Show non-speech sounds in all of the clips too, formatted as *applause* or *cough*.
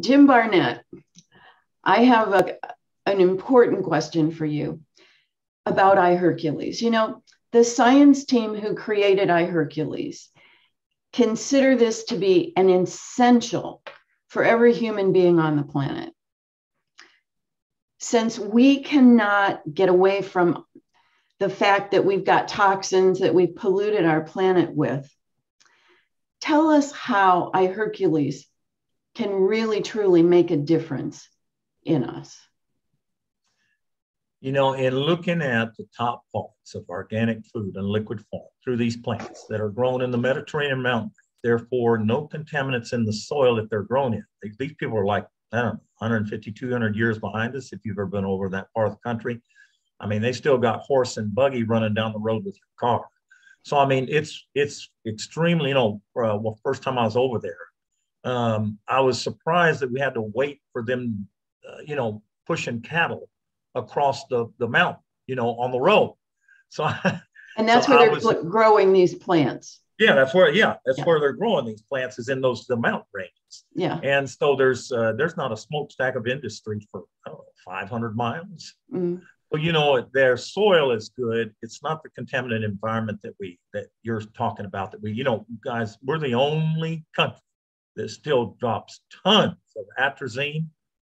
Jim Barnett, I have a, an important question for you about iHeRQles. You know, the science team who created iHeRQles consider this to be an essential for every human being on the planet. Since we cannot get away from the fact that we've got toxins that we've polluted our planet with, tell us how iHeRQles can really truly make a difference in us. You know, in looking at the top parts of organic food in liquid form through these plants that are grown in the Mediterranean mountain, therefore no contaminants in the soil that they're grown in. These people are like, I don't know, 150, 200 years behind us if you've ever been over that part of the country. I mean, they still got horse and buggy running down the road with your car. So I mean, it's it's extremely, you know, uh, well, first time I was over there, um, I was surprised that we had to wait for them, uh, you know, pushing cattle across the, the mountain, you know, on the road. So, *laughs* and that's so where they're was, growing these plants. Yeah, that's where. Yeah, that's yeah. where they're growing these plants is in those the mountain ranges. Yeah, and so there's uh, there's not a smokestack of industry for know, 500 miles. Mm. So you know their soil is good. It's not the contaminated environment that we that you're talking about. That we, you know, guys, we're the only country that still drops tons of atrazine,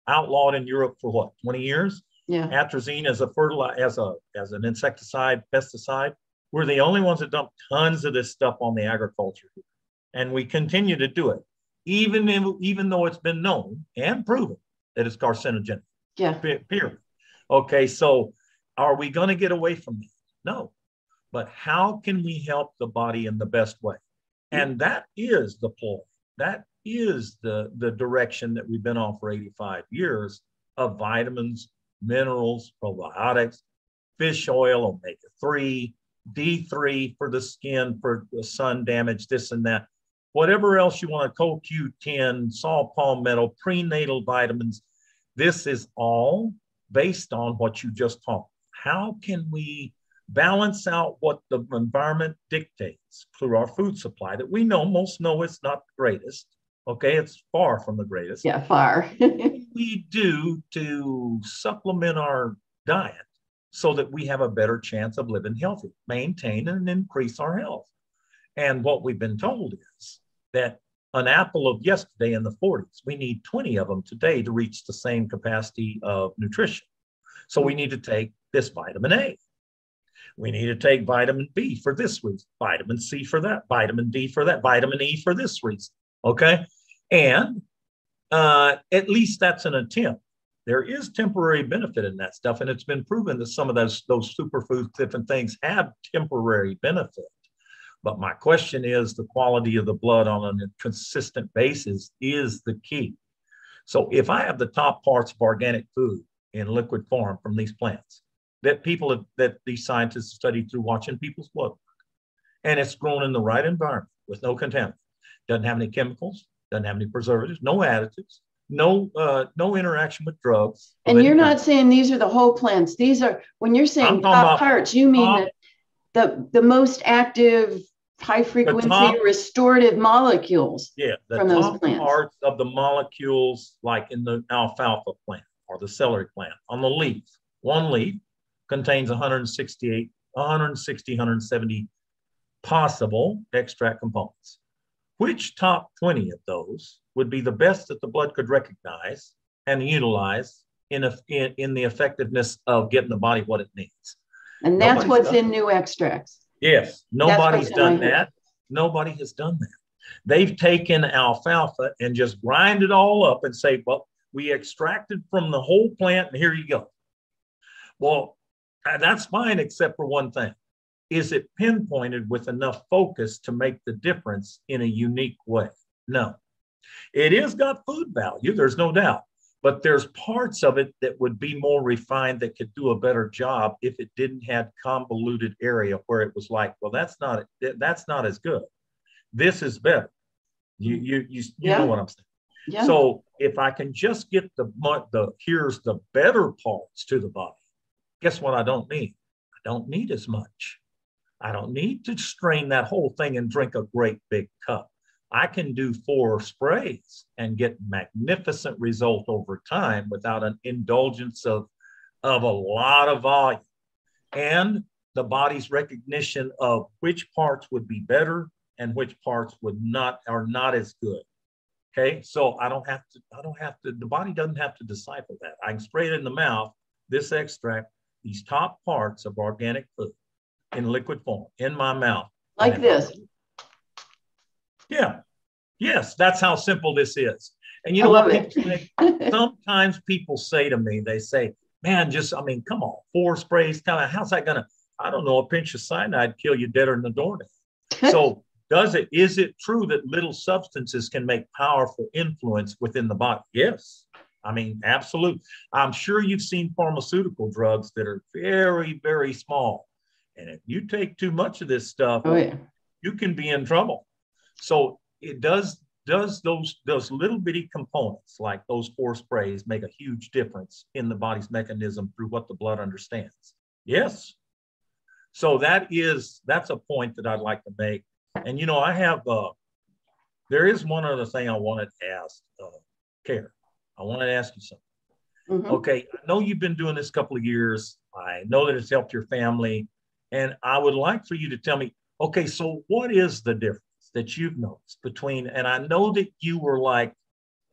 outlawed in Europe for what 20 years. Yeah. Atrazine as a fertilizer, as a as an insecticide, pesticide. We're the only ones that dump tons of this stuff on the agriculture, and we continue to do it, even in, even though it's been known and proven that it's carcinogenic. Yeah. Period. Okay, so are we going to get away from that? No. But how can we help the body in the best way? And that is the ploy. That is the, the direction that we've been on for 85 years of vitamins, minerals, probiotics, fish oil, omega 3, D3 for the skin, for the sun damage, this and that. Whatever else you want, to CoQ10, saw palmetto, prenatal vitamins, this is all based on what you just talked. How can we balance out what the environment dictates through our food supply that we know most know it's not the greatest Okay, it's far from the greatest. Yeah, far. *laughs* we do to supplement our diet so that we have a better chance of living healthy, maintain and increase our health. And what we've been told is that an apple of yesterday in the 40s, we need 20 of them today to reach the same capacity of nutrition. So we need to take this vitamin A. We need to take vitamin B for this reason, vitamin C for that, vitamin D for that, vitamin E for this reason. Okay. And uh, at least that's an attempt. There is temporary benefit in that stuff, and it's been proven that some of those those superfoods, different things, have temporary benefit. But my question is, the quality of the blood on a consistent basis is the key. So if I have the top parts of organic food in liquid form from these plants that people have, that these scientists studied through watching people's blood and it's grown in the right environment with no contaminants, doesn't have any chemicals, doesn't have any preservatives, no additives, no uh, no interaction with drugs. And you're not saying these are the whole plants. These are when you're saying top parts, you mean top, the the most active high frequency top, restorative molecules yeah, the from those plants. parts of the molecules like in the alfalfa plant or the celery plant on the leaf. One leaf contains 168, 160, 170 possible extract components. Which top 20 of those would be the best that the blood could recognize and utilize in, a, in, in the effectiveness of getting the body what it needs? And that's nobody's what's in Nu Xtrax. Yes, nobody's done that. Nobody has done that. They've taken alfalfa and just grind it all up and say, well, we extracted from the whole plant and here you go. Well, that's fine, except for one thing is it pinpointed with enough focus to make the difference in a unique way? No. It is got food value, there's no doubt, but there's parts of it that would be more refined that could do a better job if it didn't have convoluted area where it was like, well, that's not that's not as good. This is better. You you you, you yeah. know what I'm saying. Yeah. So if I can just get the the here's the better parts to the body, guess what I don't need? I don't need as much. I don't need to strain that whole thing and drink a great big cup. I can do four sprays and get magnificent result over time without an indulgence of, of a lot of volume. And the body's recognition of which parts would be better and which parts would not are not as good. Okay, so I don't have to, I don't have to, the body doesn't have to decipher that. I can spray it in the mouth, this extract, these top parts of organic food in liquid form in my mouth. Like this. Yeah. Yes, that's how simple this is. And you know what? Say, *laughs* sometimes people say to me, they say, man, just, I mean, come on, four sprays, kind of, how's that going to, I don't know, a pinch of cyanide kill you deader than the doornail. *laughs* so does it, is it true that little substances can make powerful influence within the body? Yes. I mean, absolutely. I'm sure you've seen pharmaceutical drugs that are very, very small. And if you take too much of this stuff, oh, yeah. you can be in trouble. So it does does those those little bitty components like those four sprays make a huge difference in the body's mechanism through what the blood understands. Yes. So that is that's a point that i'd like to make. And you know i have uh there is one other thing i wanted to ask uh, Kare i wanted to ask you something. Mm-hmm. okay i know you've been doing this a couple of years. I know that it's helped your family and i would like for you to tell me okay so what is the difference that you've noticed between, and I know that you were like,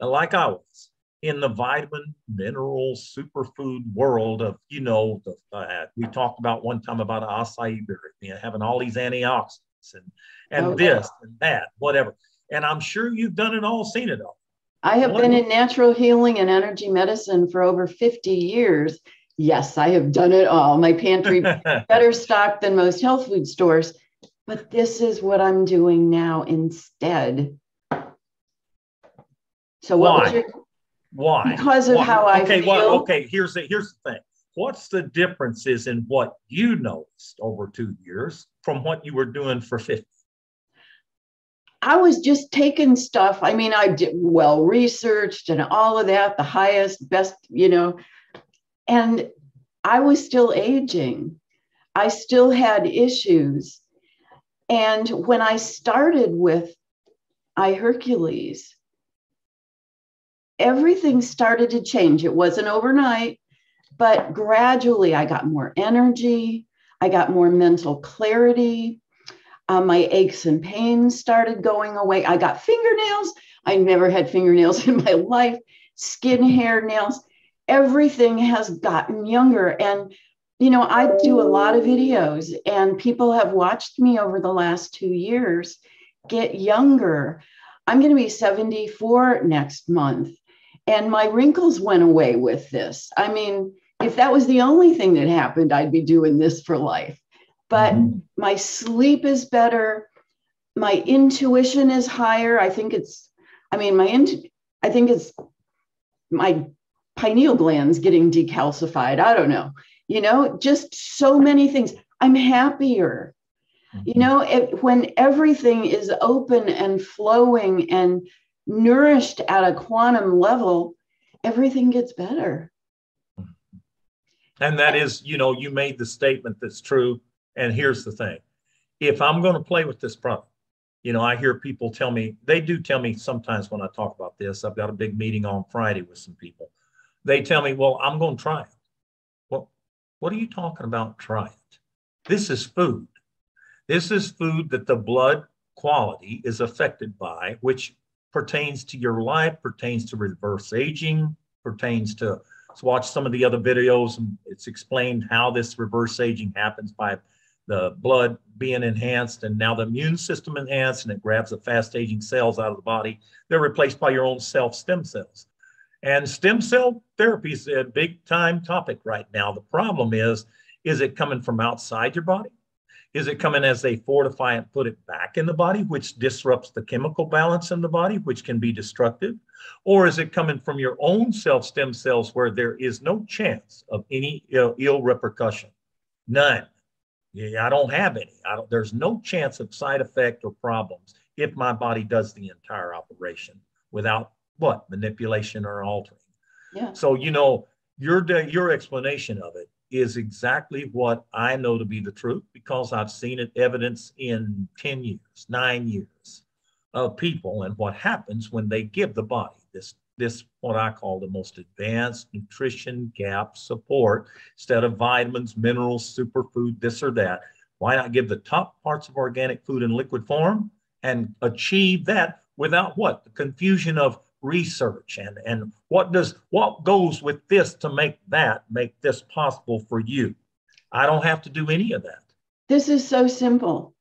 like I was in the vitamin, mineral, superfood world of, you know, the, uh, we talked about one time about acai berry, you know, having all these antioxidants and, and oh, this and that, whatever. And I'm sure you've done it all, seen it all. I have what been in natural healing and energy medicine for over 50 years. Yes, I have done it all. My pantry *laughs* better stocked than most health food stores but this is what I'm doing now instead. So what Why? was your why? Because of Why? how I okay, feel. Well, okay, here's the here's the thing. What's the differences in what you noticed over two years from what you were doing for 50? I was just taking stuff. I mean, I did well researched and all of that, the highest, best, you know, and I was still aging. I still had issues. And when I started with iHeRQles, everything started to change. It wasn't overnight, but gradually I got more energy, I got more mental clarity. Um, my aches and pains started going away. I got fingernails. I never had fingernails *laughs* in my life, skin, hair, nails. Everything has gotten younger. And you know, I do a lot of videos, and people have watched me over the last two years get younger. I'm going to be 74 next month, and my wrinkles went away with this. I mean, if that was the only thing that happened, I'd be doing this for life. But mm-hmm. my sleep is better. My intuition is higher. I think it's, I mean, my, int- I think it's my pineal glands getting decalcified. I don't know you know, just so many things. I'm happier. Mm-hmm. You know, it, when everything is open and flowing and nourished at a quantum level, everything gets better. And that is, you know, you made the statement that's true. And here's the thing if I'm going to play with this product, you know, I hear people tell me, they do tell me sometimes when I talk about this, I've got a big meeting on Friday with some people. They tell me, well, I'm going to try it. Well, What are you talking about? Try it. This is food. This is food that the blood quality is affected by, which pertains to your life, pertains to reverse aging, pertains to so watch some of the other videos and it's explained how this reverse aging happens by the blood being enhanced and now the immune system enhanced and it grabs the fast aging cells out of the body. They're replaced by your own self stem cells. And stem cell therapy is a big time topic right now. The problem is, is it coming from outside your body? Is it coming as they fortify and put it back in the body, which disrupts the chemical balance in the body, which can be destructive? Or is it coming from your own self stem cells where there is no chance of any Ill, Ill repercussion? None. Yeah, I don't have any. Don't, there's no chance of side effect or problems if my body does the entire operation without what manipulation or altering. Yeah. So you know your your explanation of it is exactly what I know to be the truth because I've seen it evidence in 10 years, nine years of people and what happens when they give the body this this what I call the most advanced nutrition gap support instead of vitamins, minerals, superfood, this or that. Why not give the top parts of organic food in liquid form and achieve that without what? The confusion of research and and what does what goes with this to make that make this possible for you. I don't have to do any of that. This is so simple.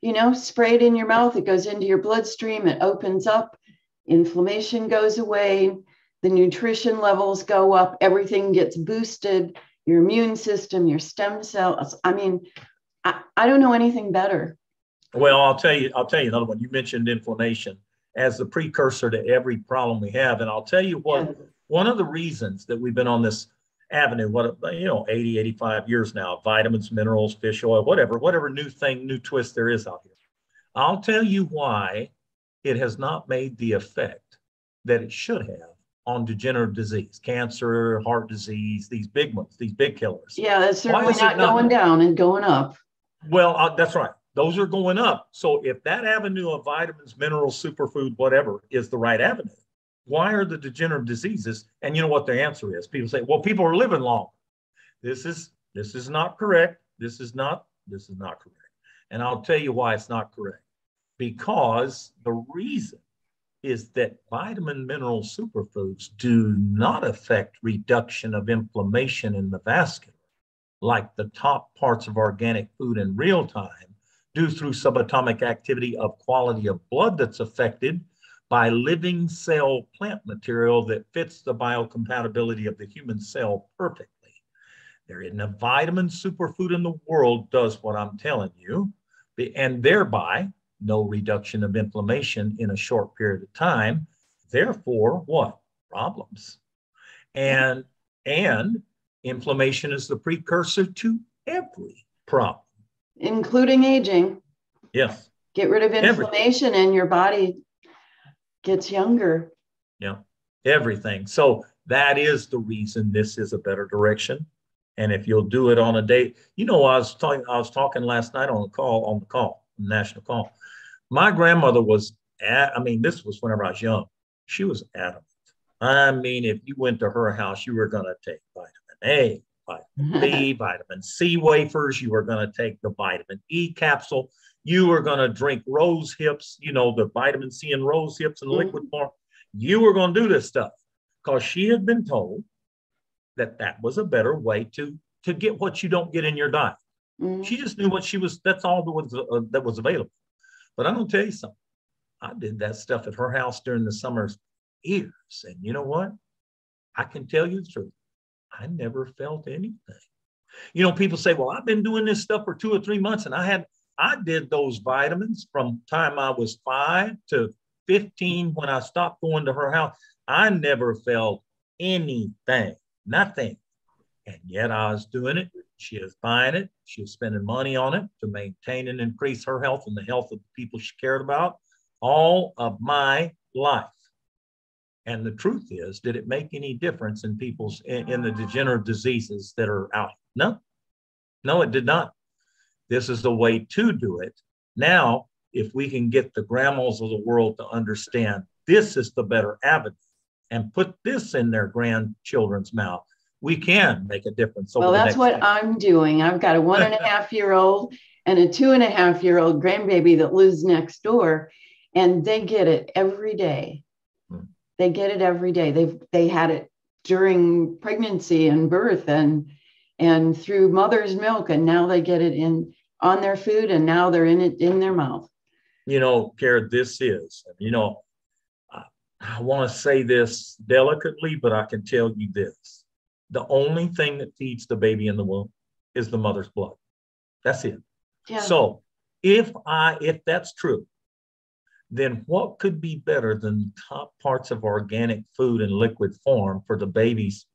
You know, spray it in your mouth, it goes into your bloodstream, it opens up, inflammation goes away, the nutrition levels go up, everything gets boosted, your immune system, your stem cells. I mean, I, I don't know anything better. Well, I'll tell you, I'll tell you another one. You mentioned inflammation as the precursor to every problem we have. And I'll tell you what, yeah. one of the reasons that we've been on this avenue, what, you know, 80, 85 years now, vitamins, minerals, fish oil, whatever, whatever new thing, new twist there is out here. I'll tell you why it has not made the effect that it should have on degenerative disease, cancer, heart disease, these big ones, these big killers. Yeah, that's certainly not, not going down and going up. Well, uh, that's right. Those are going up. So if that avenue of vitamins, minerals, superfood, whatever is the right avenue, why are the degenerative diseases? And you know what the answer is? People say, well, people are living long. This is this is not correct. This is not this is not correct. And I'll tell you why it's not correct. Because the reason is that vitamin mineral superfoods do not affect reduction of inflammation in the vascular like the top parts of organic food in real time due through subatomic activity of quality of blood that's affected by living cell plant material that fits the biocompatibility of the human cell perfectly. There isn't a vitamin superfood in the world does what I'm telling you, and thereby no reduction of inflammation in a short period of time. Therefore, what? Problems. And and inflammation is the precursor to every problem including aging. Yes. Get rid of inflammation Everything. and your body gets younger. Yeah. Everything. So that is the reason this is a better direction. And if you'll do it on a date, you know, I was talking, I was talking last night on the call, on the call, national call. My grandmother was at, I mean, this was whenever I was young. She was adamant. I mean, if you went to her house, you were going to take vitamin A, vitamin B, *laughs* vitamin C wafers. You are going to take the vitamin E capsule. You are going to drink rose hips, you know, the vitamin C and rose hips in mm-hmm. liquid form. You were going to do this stuff because she had been told that that was a better way to to get what you don't get in your diet. Mm-hmm. She just knew what she was. That's all that was uh, that was available. But I'm gonna tell you something. I did that stuff at her house during the summers years, and you know what? I can tell you the truth. I never felt anything. You know, people say, well, I've been doing this stuff for two or three months and I had, I did those vitamins from time I was five to 15 when I stopped going to her house. I never felt anything, nothing. And yet I was doing it. She was buying it. She was spending money on it to maintain and increase her health and the health of the people she cared about all of my life. And the truth is, did it make any difference in people's in, in the degenerative diseases that are out? No, no, it did not. This is the way to do it. Now, if we can get the grandmas of the world to understand this is the better avenue and put this in their grandchildren's mouth, we can make a difference. well, that's what I'm doing. I've got a one and a *laughs* half year old and a two and a half year old grandbaby that lives next door, and they get it every day. They get it every day. They've they had it during pregnancy and birth and and through mother's milk, and now they get it in on their food, and now they're in it in their mouth. You know, Kara, this is you know, I, I want to say this delicately, but I can tell you this: the only thing that feeds the baby in the womb is the mother's blood. That's it. Yeah. So if I if that's true, then what could be better than top parts of organic food in liquid form for the baby's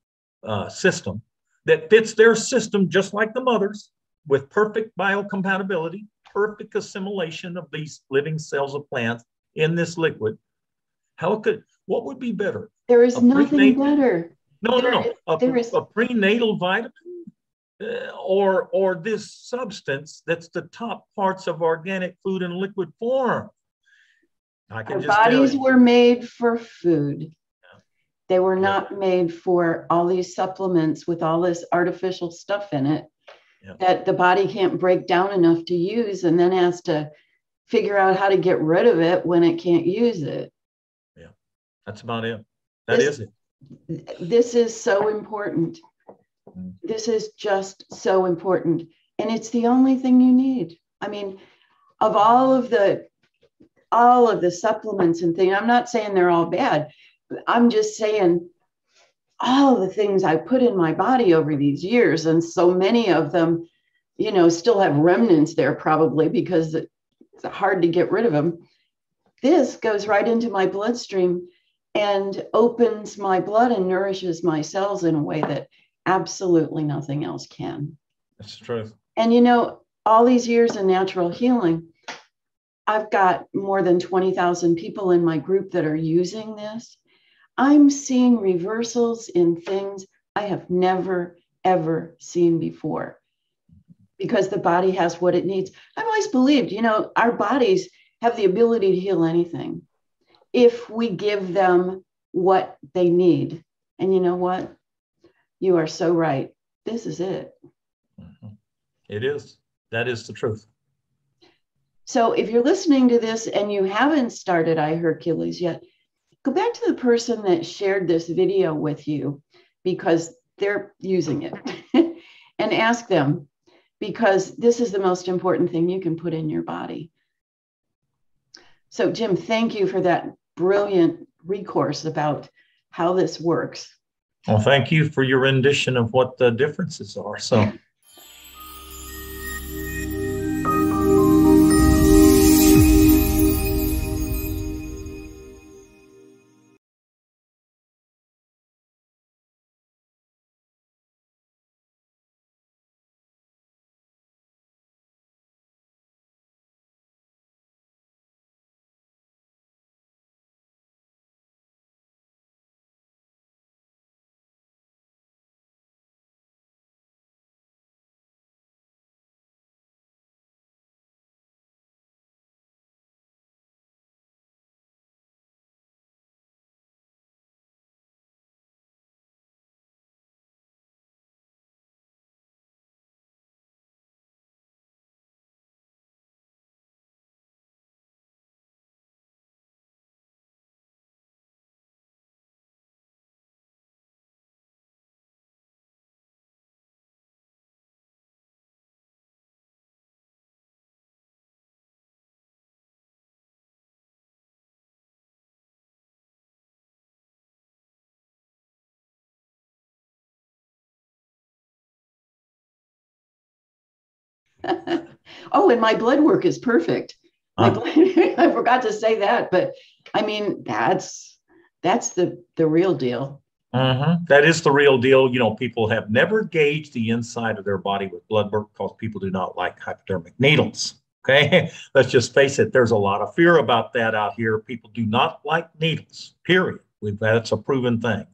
uh, system that fits their system just like the mother's with perfect biocompatibility, perfect assimilation of these living cells of plants in this liquid? How could what would be better? There is nothing better. No, there no, no. A, there is, a prenatal vitamin uh, or or this substance that's the top parts of organic food in liquid form I can Our just bodies were made for food. Yeah. They were Yeah. not made for all these supplements with all this artificial stuff in it Yeah. that the body can't break down enough to use and then has to figure out how to get rid of it when it can't use it. Yeah, that's about it. That This- is it. This is so important. Mm. This is just so important. And it's the only thing you need. I mean, of all of the all of the supplements and things, I'm not saying they're all bad. I'm just saying all the things I put in my body over these years, and so many of them, you know, still have remnants there probably because it's hard to get rid of them. This goes right into my bloodstream and opens my blood and nourishes my cells in a way that absolutely nothing else can. That's the truth. And you know, all these years in natural healing, I've got more than 20,000 people in my group that are using this. I'm seeing reversals in things I have never, ever seen before because the body has what it needs. I've always believed, you know, our bodies have the ability to heal anything if we give them what they need. And you know what? You are so right. This is it. Mhm. It is. That is the truth. So if you're listening to this and you haven't started I iHeRQles yet, go back to the person that shared this video with you because they're using it *laughs* and ask them because this is the most important thing you can put in your body. So, Jim, thank you for that brilliant recourse about how this works. Well, thank you for your rendition of what the differences are. So, *laughs* *laughs* oh, and my blood work is perfect. Huh. blood, *laughs* I forgot to say that, but I mean that's that's the the real deal. mhm, that is the real deal. You know, people have never gauged the inside of their body with blood work because people do not like hypodermic needles. Okay, *laughs* let's just face it. There's a lot of fear about that out here. People do not like needles. Period. We've that's a proven thing.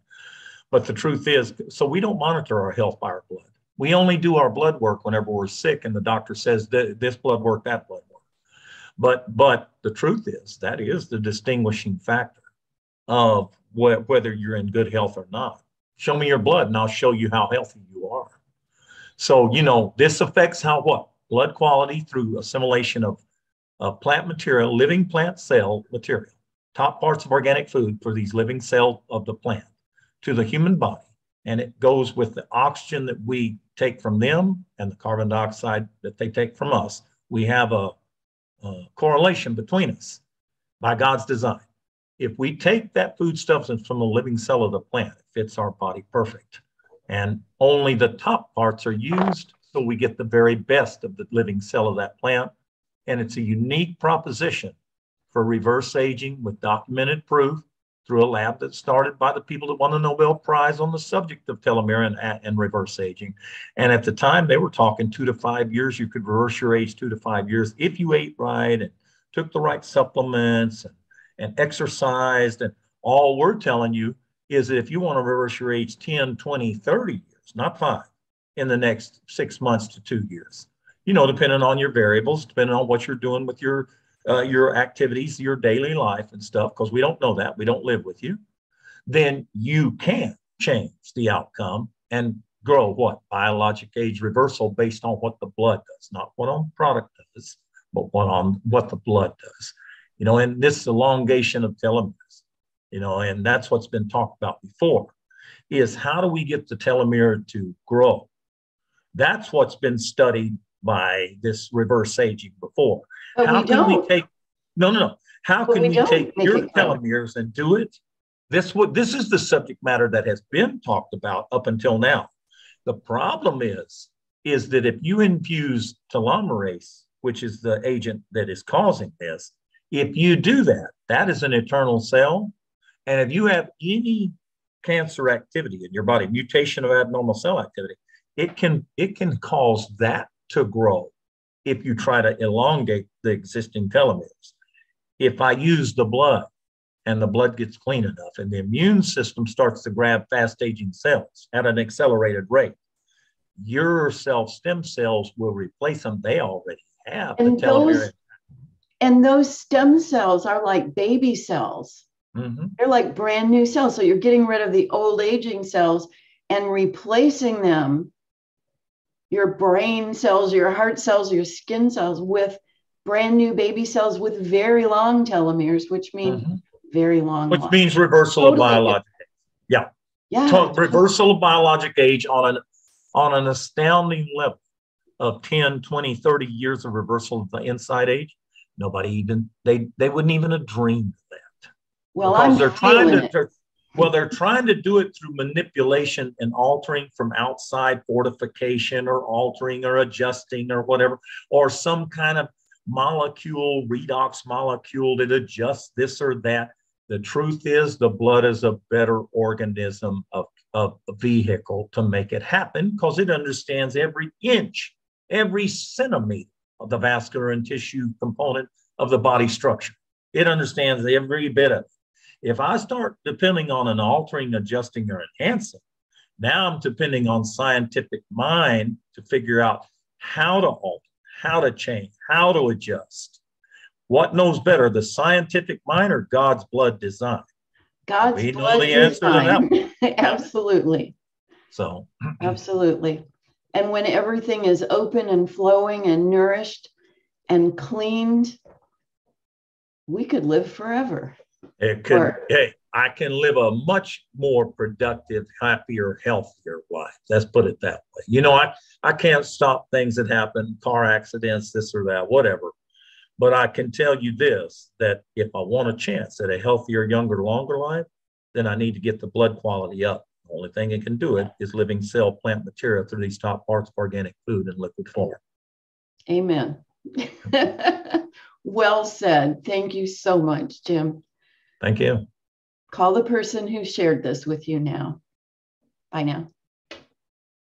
But the truth is, so we don't monitor our health by our blood. We only do our blood work whenever we're sick, and the doctor says "Th- this blood work, that blood work. But but the truth is that is the distinguishing factor of wh- whether you're in good health or not. Show me your blood, and I'll show you how healthy you are. So you know this affects how what blood quality through assimilation of plant material, living plant cell material, top parts of organic food for these living cell of the plant to the human body. And it goes with the oxygen that we take from them and the carbon dioxide that they take from us. We have a, a correlation between us by God's design. If we take that food substance from the living cell of the plant, it fits our body perfect. And only the top parts are used, so we get the very best of the living cell of that plant. And it's a unique proposition for reverse aging with documented proof through a lab that started by the people that won the Nobel Prize on the subject of telomere and, and reverse aging. And at the time, they were talking two to five years. You could reverse your age two to five years if you ate right and took the right supplements and, and exercised. And all we're telling you is that if you want to reverse your age 10, 20, 30 years, not five, in the next six months to two years, you know, depending on your variables, depending on what you're doing with your uh, your activities, your daily life and stuff, because we don't know that, we don't live with you, then you can change the outcome and grow what biologic age reversal based on what the blood does, not what on product does, but what on what the blood does. You know, and this elongation of telomeres, you know, and that's what's been talked about before, is how do we get the telomere to grow? That's what's been studied by this reverse aging before. But how we can don't. we take no no no? How But can we we, take your telomeres and do it? This what this is the subject matter that has been talked about up until now. The problem is is that if you infuse telomerase, which is the agent that is causing this, if you do that, that is an eternal cell. And if you have any cancer activity in your body, mutation of abnormal cell activity, it can it can cause that to grow if you try to elongate the existing telomeres. If I use the blood and the blood gets clean enough and the immune system starts to grab fast aging cells at an accelerated rate, your cell stem cells will replace them. They already have And the telomere. those- And those stem cells are like baby cells. Mhm. They're like brand new cells. So you're getting rid of the old aging cells and replacing them, your brain cells, your heart cells, your skin cells, with brand new baby cells with very long telomeres, which mean Mhm. very long. Which life. means reversal of Totally biologic yeah, to- reversal of biologic age on an on an astounding level of 10 20 30 years of reversal of the inside age nobody even they they wouldn't even have dreamed of that Well, because I'm they're trying to it. Well they're trying to do it through manipulation and altering from outside fortification or altering or adjusting or whatever or some kind of molecule redox molecule that adjusts this or that. The truth is the blood is a better organism of, of vehicle to make it happen because it understands every inch every centimeter of the vascular and tissue component of the body structure. It understands every bit of it if I start depending on an altering, adjusting, or enhancing, now I'm depending on scientific mind to figure out how to alter, how to change, how to adjust. What knows better, the scientific mind or God's blood design? God's We know blood the answer to that design. *laughs* absolutely, So, *clears throat* absolutely. And when everything is open and flowing and nourished and cleaned, we could live forever. It could, Or- hey, I can live a much more productive, happier, healthier life. Let's put it that way. You know, I, I can't stop things that happen, car accidents, this or that, whatever. But I can tell you this that if I want a chance at a healthier, younger, longer life, then I need to get the blood quality up. The only thing that can do it is living cell plant material through these top parts of organic food in liquid form. Amen. *laughs* well said. Thank you so much, Jim. Thank you. Call the person who shared this with you now. Bye now.